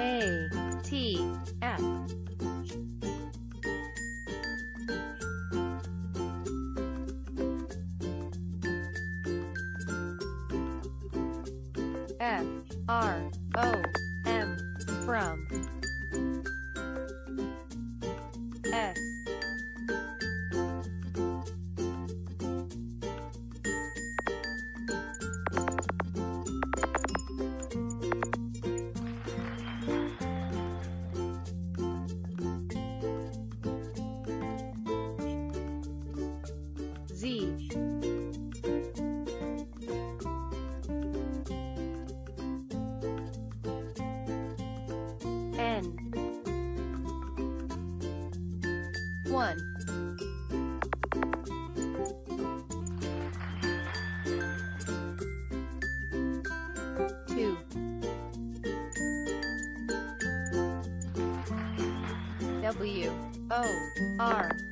A T F. F R O M from Z. N. One. Two. W O R